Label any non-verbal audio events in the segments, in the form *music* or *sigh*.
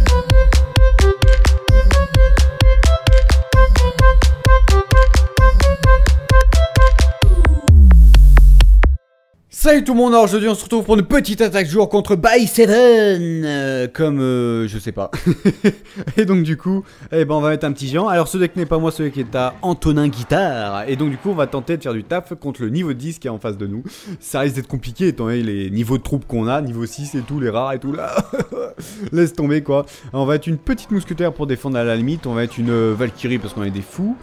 Thank you. Salut tout le monde, aujourd'hui on se retrouve pour une petite attaque jour contre By Seven euh, Comme, euh, je sais pas. *laughs* et donc du coup, eh ben on va mettre un petit géant. Alors ce deck n'est pas moi, celui qui est à Antonin Guitare. Et donc du coup on va tenter de faire du taf contre le niveau 10 qui est en face de nous. Ça risque d'être compliqué étant donné les niveaux de troupes qu'on a, niveau 6 et tout, les rares et tout là. *laughs* Laisse tomber quoi. on va être une petite mousquetaire pour défendre à la limite, on va être une euh, Valkyrie parce qu'on est des fous.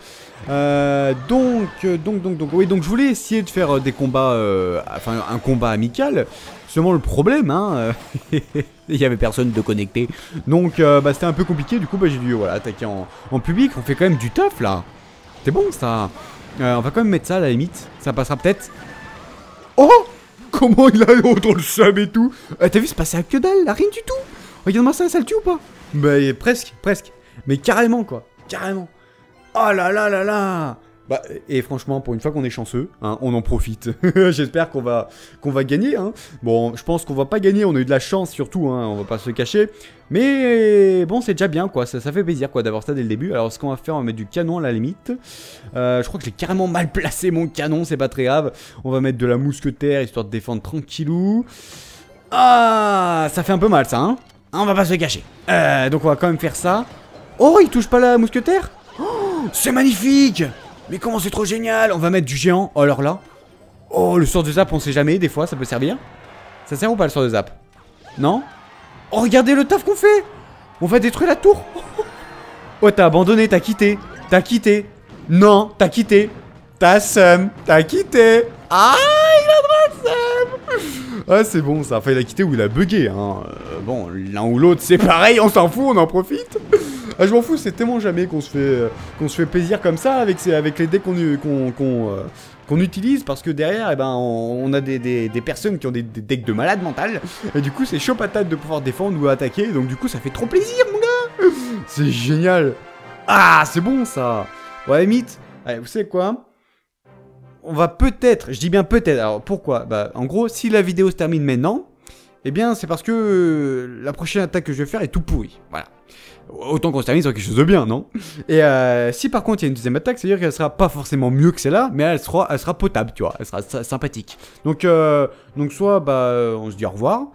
Euh, donc, donc, donc, donc, oui, donc je voulais essayer de faire des combats, euh, enfin un combat amical. Seulement le problème, hein, *laughs* il y avait personne de connecté. Donc, euh, bah, c'était un peu compliqué. Du coup, bah, j'ai dû, voilà, attaquer en, public. On fait quand même du taf là. C'est bon ça. on va quand même mettre ça à la limite. Ça passera peut-être. Oh Comment il a autant le sub et tout? T'as vu, c'est passé à que dalle, rien du tout. Regarde-moi ça, ça le tue ou pas? Bah, presque, presque. Mais carrément quoi, carrément. Oh là là là là bah, et franchement, pour une fois qu'on est chanceux, hein, on en profite. *laughs* J'espère qu'on va, qu'on va gagner. Hein. Bon, je pense qu'on va pas gagner, on a eu de la chance surtout, hein, on va pas se cacher. Mais bon, c'est déjà bien, quoi. Ça, fait plaisir, quoi, d'avoir ça dès le début. Alors, ce qu'on va faire, on va mettre du canon à la limite. Euh, je crois que j'ai carrément mal placé mon canon, c'est pas très grave. On va mettre de la mousquetaire, histoire de défendre tranquillou. Ah, ça fait un peu mal, ça, hein. On va pas se cacher. Euh, donc, on va quand même faire ça. Oh, il touche pas la mousquetaire? C'est magnifique Mais comment c'est trop génial On va mettre du géant. Oh, alors là. Oh, le sort de zap, on sait jamais. Des fois, ça peut servir. Ça sert ou pas le sort de zap? Non? Oh, regardez le taf qu'on fait On va détruire la tour *laughs* Oh, t'as abandonné, t'as quitté. T'as quitté. Non, t'as quitté. T'as seum. T'as quitté. Ah, Ah, c'est bon ça. Enfin, il a quitté ou il a bugué. Hein. Euh, bon, l'un ou l'autre, c'est pareil, on s'en fout, on en profite. Ah, je m'en fous, c'est tellement jamais qu'on se fait qu'on se fait plaisir comme ça avec, avec les decks qu'on euh, qu'on utilise parce que derrière, eh ben, on, a des, personnes qui ont des, decks de malade mental et du coup, c'est chaud patate de pouvoir défendre ou attaquer. Donc du coup, ça fait trop plaisir, mon gars. C'est génial. Ah, c'est bon ça. Ouais, mythe. Allez, vous savez quoi? On va peut-être, je dis bien peut-être, alors pourquoi? Bah en gros, si la vidéo se termine maintenant, eh bien c'est parce que la prochaine attaque que je vais faire est tout pourri. Voilà. Autant qu'on se termine sur quelque chose de bien, non? Et euh, si par contre il y a une deuxième attaque, c'est-à-dire qu'elle sera pas forcément mieux que celle-là, mais elle sera, elle sera potable, tu vois, elle sera sympathique. Donc, euh, donc soit bah, on se dit au revoir,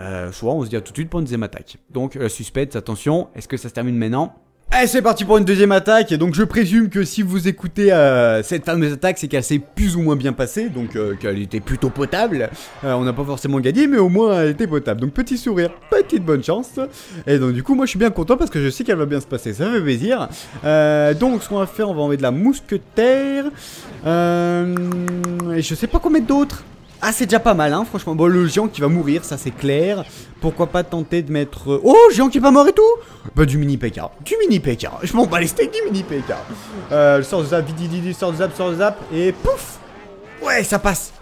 euh, soit on se dit à tout de suite pour une deuxième attaque. Donc suspense, attention, est-ce que ça se termine maintenant? Allez, c'est parti pour une deuxième attaque. Et donc, je présume que si vous écoutez euh, cette fameuse attaque, c'est qu'elle s'est plus ou moins bien passée. Donc, euh, qu'elle était plutôt potable. Euh, on n'a pas forcément gagné, mais au moins, elle était potable. Donc, petit sourire, petite bonne chance. Et donc, du coup, moi, je suis bien content parce que je sais qu'elle va bien se passer. Ça fait plaisir. donc, ce qu'on va faire, on va enlever de la mousquetaire. et je sais pas quoi mettre d'autre. Ah, c'est déjà pas mal, hein, franchement. Bon, le géant qui va mourir, ça c'est clair. Pourquoi pas tenter de mettre... Euh, oh, géant qui est pas mort et tout Bah, du mini PK. Du mini PK. Je m'en bats les steaks du mini PK. Euh, le sort de zap, vidi, sort zap, sort zap, et pouf Ouais, ça passe.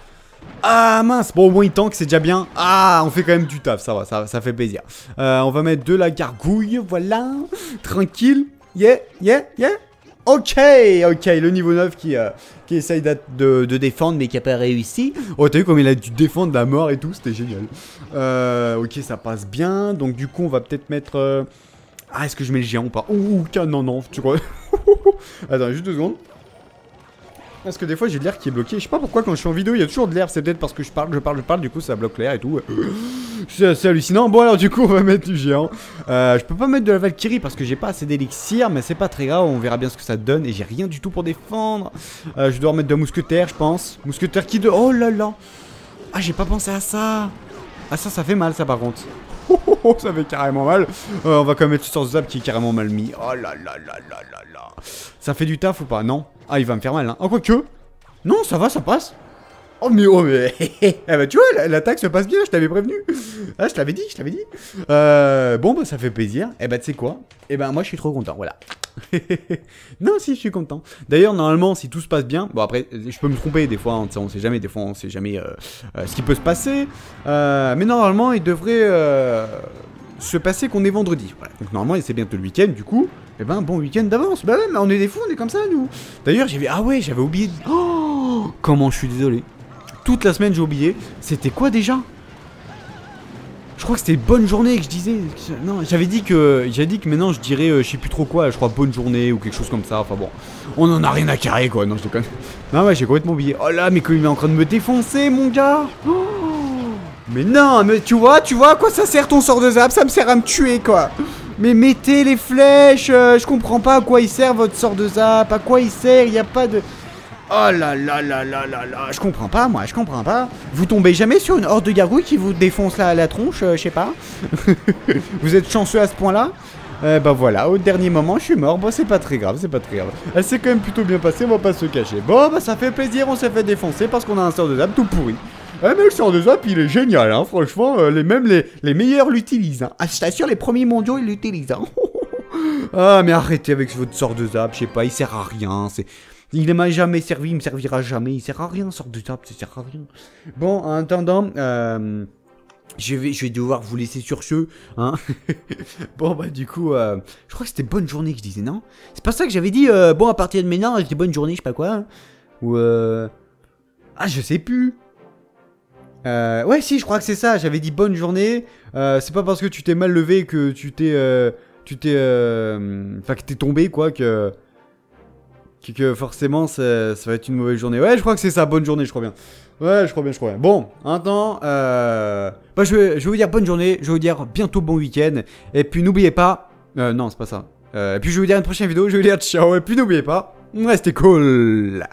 Ah mince, bon au moins il tank, c'est déjà bien. Ah, on fait quand même du taf, ça va, ça, ça fait plaisir. Euh, on va mettre de la gargouille, voilà. Tranquille. Yeah, yeah, yeah. Ok, ok, le niveau 9 qui, euh, qui essaye de, défendre mais qui a pas réussi. Oh, t'as vu comme il a dû défendre la mort et tout, c'était génial. Euh, ok, ça passe bien. Donc du coup, on va peut-être mettre... Euh, ah, est-ce que je mets le géant ou pas? Ouh, non, non, tu crois? *laughs* Attends, juste deux secondes. Parce que des fois j'ai de l'air qui est bloqué. Je sais pas pourquoi quand je suis en vidéo il y a toujours de l'air. C'est peut-être parce que je parle, je parle, je parle, du coup ça bloque l'air et tout. C'est hallucinant. Bon alors du coup on va mettre du géant. Euh, je peux pas mettre de la Valkyrie parce que j'ai pas assez d'élixir. Mais c'est pas très grave, on verra bien ce que ça donne. Et j'ai rien du tout pour défendre. Euh, je dois remettre de mousquetaire je pense. Mousquetaire qui de... Oh là là Ah j'ai pas pensé à ça Ah ça ça fait mal ça par contre. *laughs* ça fait carrément mal. Euh, on va quand même mettre sur Zap qui est carrément mal mis. Oh là là là là là là. Ça fait du taf ou pas? Non Ah, il va me faire mal. Hein. Oh, quoi que. Non, ça va, ça passe. Oh mais oh mais *laughs* eh bah tu vois l'attaque se passe bien je t'avais prévenu Ah je t'avais dit je t'avais dit euh, Bon bah ça fait plaisir eh bah tu sais quoi? Eh bah moi je suis trop content voilà *laughs* non, si, je suis content. D'ailleurs, normalement, si tout se passe bien, bon après, je peux me tromper des fois, on sait jamais, des fois, on sait jamais euh, euh, ce qui peut se passer. Mais normalement, il devrait se passer qu'on est vendredi. Donc normalement, c'est bientôt le week-end, du coup, eh ben bon week-end d'avance. Bah ouais, on est des fous, on est comme ça, nous. D'ailleurs, vu, ah ouais, j'avais oublié. Oh, comment je suis désolé. Toute la semaine, j'ai oublié. C'était quoi déjà? Je crois que c'était bonne journée que je disais. Non, j'avais dit que j'avais dit que maintenant je dirais euh, je sais plus trop quoi, je crois bonne journée ou quelque chose comme ça. Enfin bon, on en a rien à carrer quoi. Non, je déconne. Non ouais, j'ai complètement oublié. Oh là, mais comme il est en train de me défoncer, mon gars. Mais non, mais tu vois, tu vois à quoi ça sert ton sort de zap? Ça me sert à me tuer quoi. Mais mettez les flèches. euh, je comprends pas à quoi il sert votre sort de zap. À quoi il sert Il y a pas de. Oh là là là là là là, je comprends pas moi, je comprends pas. Vous tombez jamais sur une horde de gargouilles qui vous défonce la, la tronche, euh, je sais pas. *laughs* vous êtes chanceux à ce point-là euh, Bah voilà, au dernier moment je suis mort, bon c'est pas très grave, c'est pas très grave. Elle s'est quand même plutôt bien passée, on va pas se cacher. Bon bah ça fait plaisir, on s'est fait défoncer parce qu'on a un sort de zap tout pourri. Ouais mais le sort de zap il est génial hein, franchement, euh, les, même les, les meilleurs l'utilisent. Hein. Ah je t'assure les premiers mondiaux ils l'utilisent. Hein. *laughs* ah mais arrêtez avec votre sort de zap, je sais pas, il sert à rien, c'est... Il ne m'a jamais servi, il me servira jamais. Il sert à rien, sort de zap, ça sert à rien. Bon, en attendant, euh, je, vais, je vais devoir vous laisser sur ce. Hein *laughs* bon, bah, du coup, euh, je crois que c'était bonne journée que je disais, non? C'est pas ça que j'avais dit, euh, bon, à partir de maintenant, c'était bonne journée, je sais pas quoi. hein. Ou. Ah, je sais plus. Ouais, si, je crois que c'est ça. J'avais dit bonne journée. C'est pas parce que tu t'es mal levé que tu t'es. tu t'es. Enfin, que t'es tombé, quoi, que. Que, forcément, ça, va être une mauvaise journée. Ouais, je crois que c'est ça, bonne journée, je crois bien. Ouais, je crois bien, je crois bien. Bon, maintenant, euh... bah, je, vais, vous dire bonne journée. Je vais vous dire bientôt bon week-end. Et puis, n'oubliez pas. Euh, non, c'est pas ça. Euh, et puis, je vais vous dire une prochaine vidéo. Je vais vous dire ciao. Et puis, n'oubliez pas. Restez cool.